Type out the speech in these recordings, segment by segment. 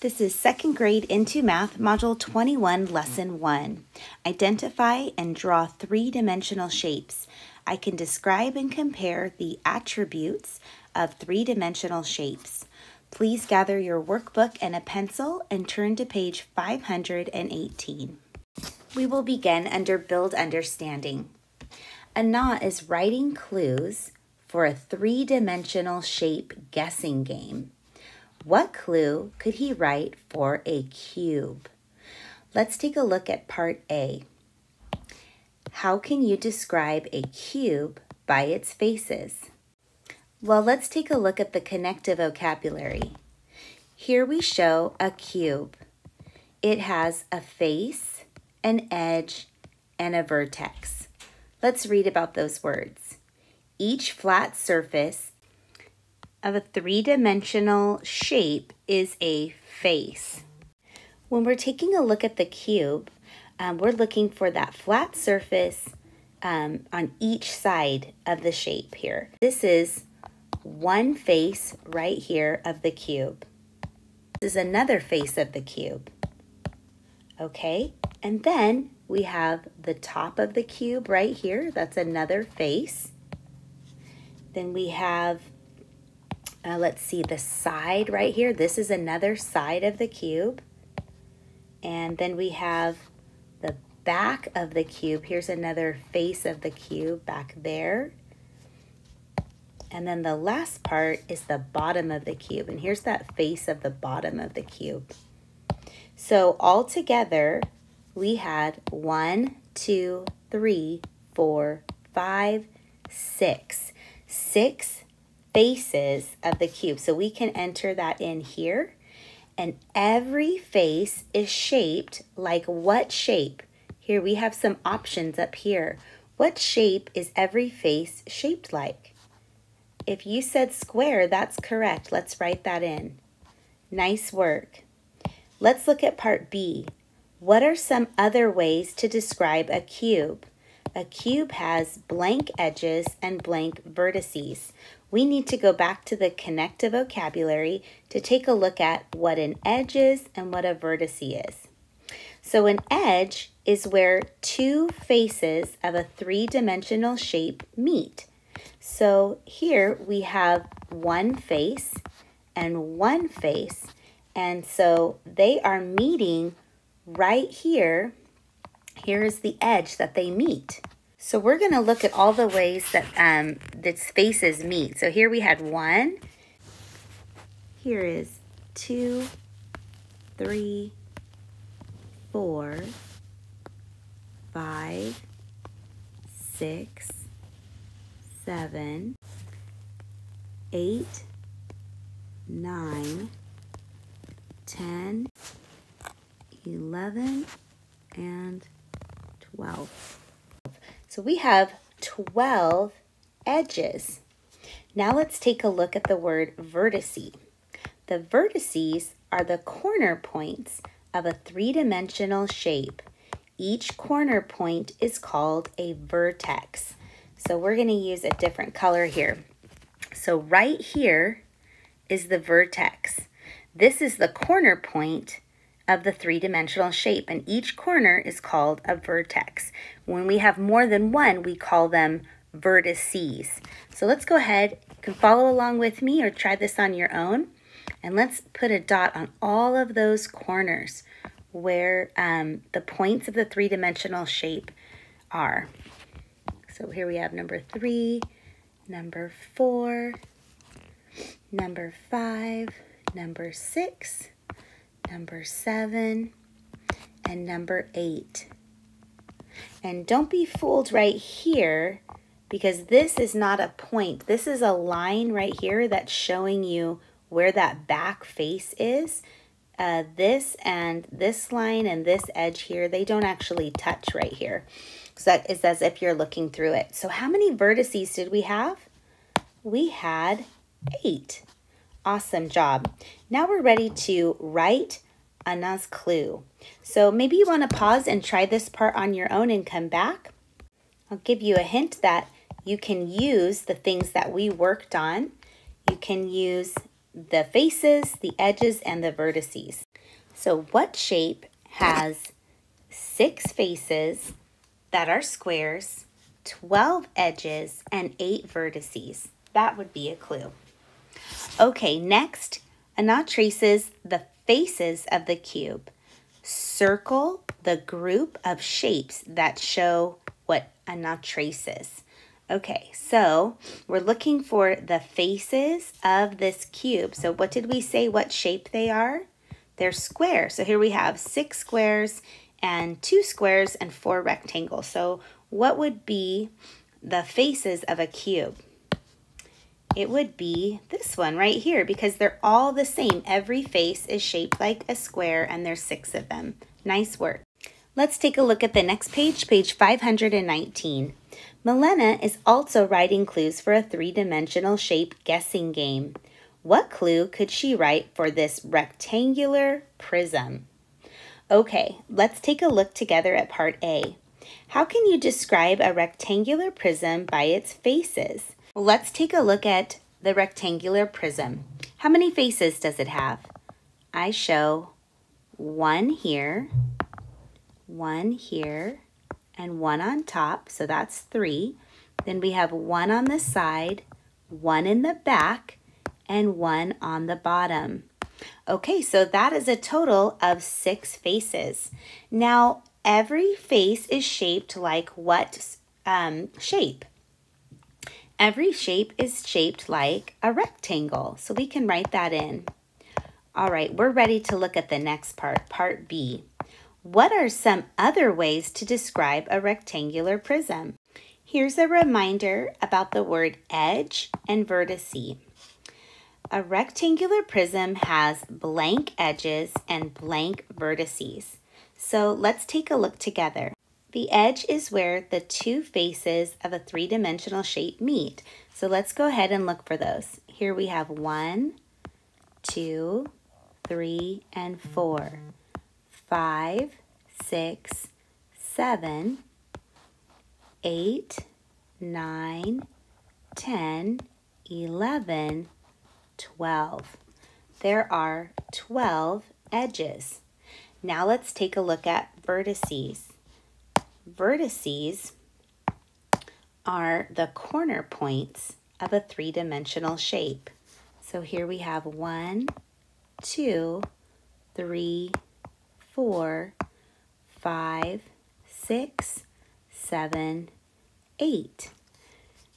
This is second grade into math, module 21, lesson 1. Identify and draw three dimensional shapes. I can describe and compare the attributes of three dimensional shapes. Please gather your workbook and a pencil and turn to page 518. We will begin under Build Understanding. Anna is writing clues for a three dimensional shape guessing game. What clue could he write for a cube? Let's take a look at part A. How can you describe a cube by its faces? Well, let's take a look at the connect to vocabulary. Here we show a cube. It has a face, an edge, and a vertex. Let's read about those words. Each flat surface of a three-dimensional shape is a face. When we're taking a look at the cube, um, we're looking for that flat surface um, on each side of the shape here. This is one face right here of the cube. This is another face of the cube. Okay, and then we have the top of the cube right here. That's another face. Then we have uh, let's see, the side right here. This is another side of the cube. And then we have the back of the cube. Here's another face of the cube back there. And then the last part is the bottom of the cube. And here's that face of the bottom of the cube. So all together, we had one, two, three, four, five, six. Six faces of the cube. So we can enter that in here. And every face is shaped like what shape? Here we have some options up here. What shape is every face shaped like? If you said square, that's correct. Let's write that in. Nice work. Let's look at part B. What are some other ways to describe a cube? A cube has blank edges and blank vertices we need to go back to the connect to vocabulary to take a look at what an edge is and what a vertex is. So an edge is where two faces of a three-dimensional shape meet. So here we have one face and one face, and so they are meeting right here. Here is the edge that they meet. So we're going to look at all the ways that um, that spaces meet. So here we had one. Here is two, three, four, five, six, seven, eight, nine, ten, eleven, and 12. So we have 12 edges. Now let's take a look at the word vertice. The vertices are the corner points of a three-dimensional shape. Each corner point is called a vertex. So we're going to use a different color here. So right here is the vertex. This is the corner point of the three-dimensional shape, and each corner is called a vertex. When we have more than one, we call them vertices. So let's go ahead, you can follow along with me or try this on your own, and let's put a dot on all of those corners where um, the points of the three-dimensional shape are. So here we have number three, number four, number five, number six, number seven, and number eight. And don't be fooled right here because this is not a point. This is a line right here that's showing you where that back face is. Uh, this and this line and this edge here, they don't actually touch right here. So that is as if you're looking through it. So how many vertices did we have? We had eight. Awesome job. Now we're ready to write Anna's clue. So maybe you want to pause and try this part on your own and come back. I'll give you a hint that you can use the things that we worked on. You can use the faces, the edges, and the vertices. So what shape has six faces that are squares, 12 edges, and eight vertices? That would be a clue. Okay, next, Anat traces the faces of the cube. Circle the group of shapes that show what Anat traces. Okay, so we're looking for the faces of this cube. So what did we say what shape they are? They're square. So here we have six squares and two squares and four rectangles. So what would be the faces of a cube? It would be this one right here because they're all the same. Every face is shaped like a square and there's six of them. Nice work. Let's take a look at the next page, page 519. Milena is also writing clues for a three-dimensional shape guessing game. What clue could she write for this rectangular prism? Okay, let's take a look together at part A. How can you describe a rectangular prism by its faces? Let's take a look at the rectangular prism. How many faces does it have? I show one here, one here, and one on top, so that's three. Then we have one on the side, one in the back, and one on the bottom. Okay, so that is a total of six faces. Now, every face is shaped like what um, shape? Every shape is shaped like a rectangle, so we can write that in. All right, we're ready to look at the next part, part B. What are some other ways to describe a rectangular prism? Here's a reminder about the word edge and vertice. A rectangular prism has blank edges and blank vertices. So let's take a look together. The edge is where the two faces of a three-dimensional shape meet. So let's go ahead and look for those. Here we have one, two, three, and four five, six, seven, eight, nine, ten, eleven, twelve. There are 12 edges. Now let's take a look at vertices. Vertices are the corner points of a three-dimensional shape. So here we have one, two, three, four, five, six, seven, eight.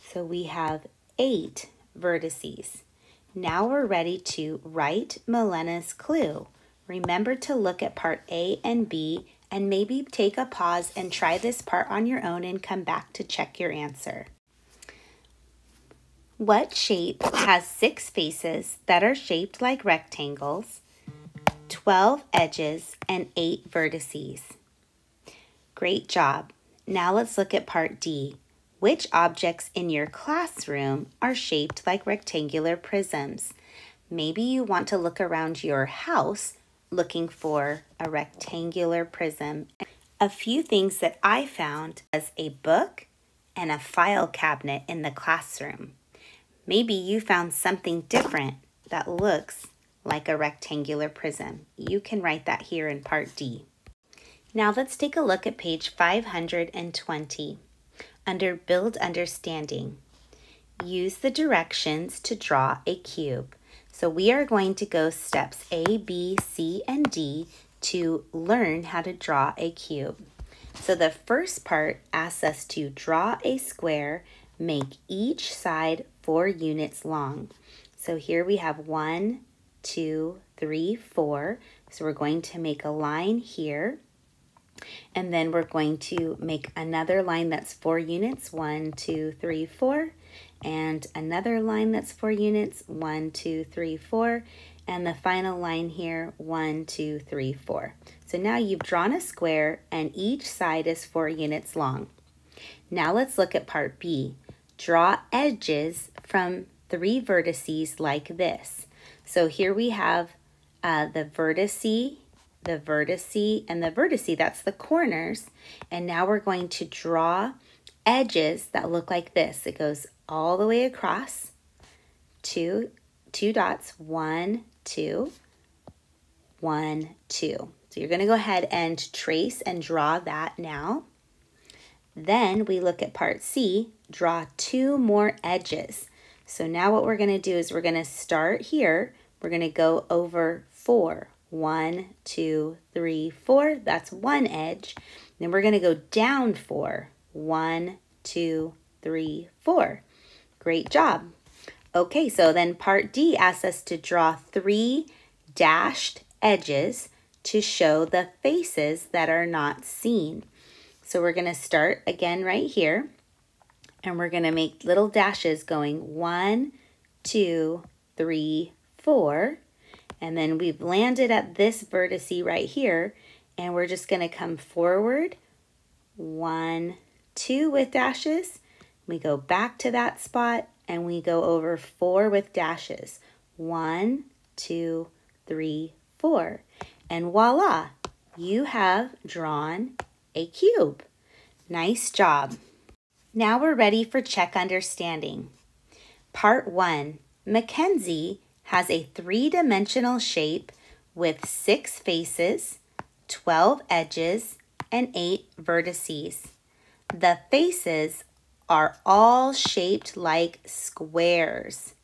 So we have eight vertices. Now we're ready to write Milena's clue. Remember to look at part A and B and maybe take a pause and try this part on your own and come back to check your answer. What shape has six faces that are shaped like rectangles 12 edges, and 8 vertices. Great job. Now let's look at part D. Which objects in your classroom are shaped like rectangular prisms? Maybe you want to look around your house looking for a rectangular prism. A few things that I found as a book and a file cabinet in the classroom. Maybe you found something different that looks like a rectangular prism. You can write that here in part D. Now let's take a look at page 520. Under Build Understanding, use the directions to draw a cube. So we are going to go steps A, B, C, and D to learn how to draw a cube. So the first part asks us to draw a square, make each side four units long. So here we have one, two, three, four. So we're going to make a line here. And then we're going to make another line that's four units, one, two, three, four. And another line that's four units, one, two, three, four. And the final line here, one, two, three, four. So now you've drawn a square and each side is four units long. Now let's look at part B. Draw edges from three vertices like this. So here we have uh, the vertice, the vertice, and the vertice. That's the corners. And now we're going to draw edges that look like this. It goes all the way across, two, two dots, one, two, one, two. So you're gonna go ahead and trace and draw that now. Then we look at part C, draw two more edges. So now what we're gonna do is we're gonna start here. We're gonna go over four. One, two, three, four. That's one edge. Then we're gonna go down four. One, two, three, four. Great job. Okay, so then part D asks us to draw three dashed edges to show the faces that are not seen. So we're going to start again right here, and we're going to make little dashes going one, two, three, four, and then we've landed at this vertice right here, and we're just going to come forward, one, two with dashes, we go back to that spot, and we go over four with dashes. One, two, three, four. And voila, you have drawn a cube. Nice job. Now we're ready for check understanding. Part one, Mackenzie has a three-dimensional shape with six faces, 12 edges, and eight vertices. The faces are all shaped like squares.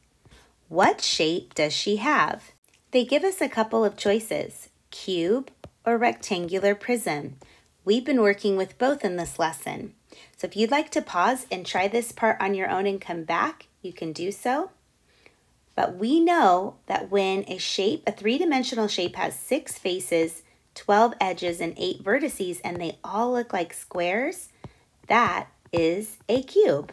What shape does she have? They give us a couple of choices, cube or rectangular prism. We've been working with both in this lesson. So if you'd like to pause and try this part on your own and come back, you can do so. But we know that when a shape, a three-dimensional shape has six faces, 12 edges, and eight vertices, and they all look like squares, that is a cube.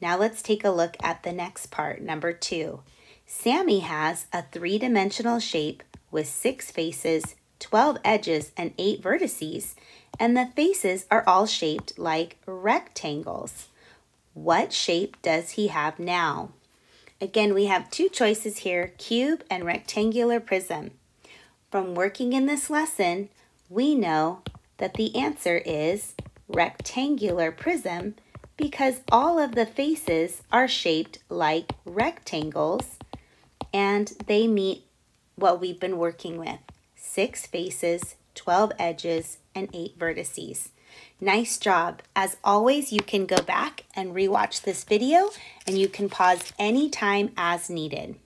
Now let's take a look at the next part, number two. Sammy has a three-dimensional shape with six faces, 12 edges, and eight vertices, and the faces are all shaped like rectangles. What shape does he have now? Again, we have two choices here, cube and rectangular prism. From working in this lesson, we know that the answer is rectangular prism because all of the faces are shaped like rectangles and they meet what we've been working with. Six faces, 12 edges, and eight vertices. Nice job. As always, you can go back and rewatch this video and you can pause anytime as needed.